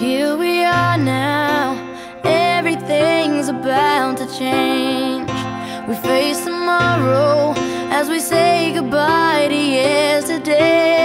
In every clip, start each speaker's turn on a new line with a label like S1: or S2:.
S1: Here we are now, everything's about to change. We face tomorrow as we say goodbye to
S2: yesterday.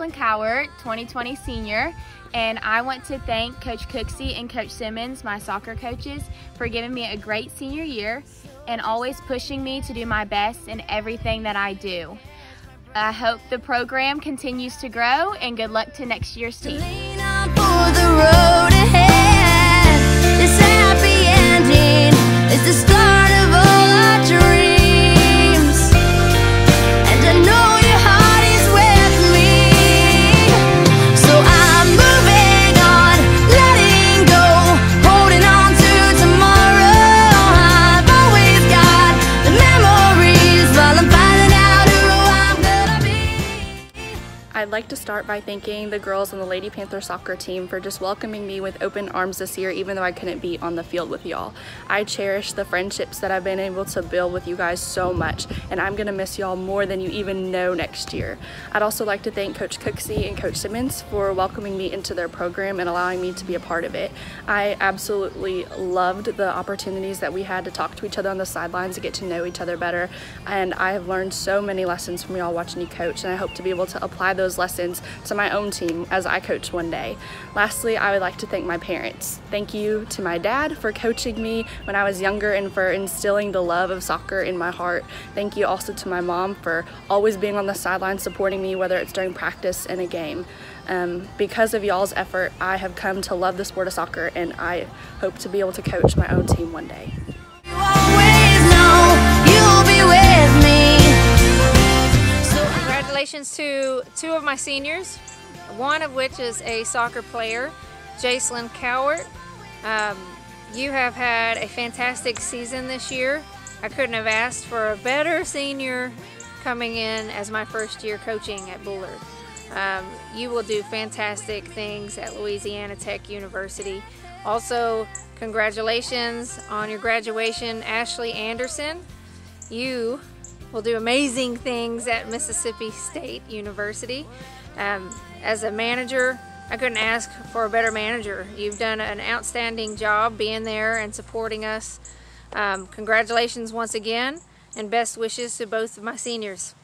S2: I'm Cowart, 2020 senior, and I want to thank Coach Cooksey and Coach Simmons, my soccer coaches, for giving me a great senior year and always pushing me to do my best in everything that I do. I hope the program continues to grow and good luck to next year's team.
S3: I'd like to start by thanking the girls on the Lady Panther soccer team for just welcoming me with open arms this year, even though I couldn't be on the field with y'all. I cherish the friendships that I've been able to build with you guys so much, and I'm gonna miss y'all more than you even know next year. I'd also like to thank Coach Cooksey and Coach Simmons for welcoming me into their program and allowing me to be a part of it. I absolutely loved the opportunities that we had to talk to each other on the sidelines to get to know each other better, and I have learned so many lessons from y'all watching you coach, and I hope to be able to apply those lessons to my own team as I coach one day. Lastly, I would like to thank my parents. Thank you to my dad for coaching me when I was younger and for instilling the love of soccer in my heart. Thank you also to my mom for always being on the sideline supporting me, whether it's during practice and a game. Um, because of y'all's effort, I have come to love the sport of soccer, and I hope to be able to coach my own team one day.
S4: Congratulations to two of my seniors, one of which is a soccer player, Jacelyn Cowart. Um, you have had a fantastic season this year. I couldn't have asked for a better senior coming in as my first year coaching at Bullard. Um, you will do fantastic things at Louisiana Tech University. Also, congratulations on your graduation, Ashley Anderson. You will do amazing things at Mississippi State University. Um, as a manager, I couldn't ask for a better manager. You've done an outstanding job being there and supporting us. Um, congratulations once again, and best wishes to both of my seniors.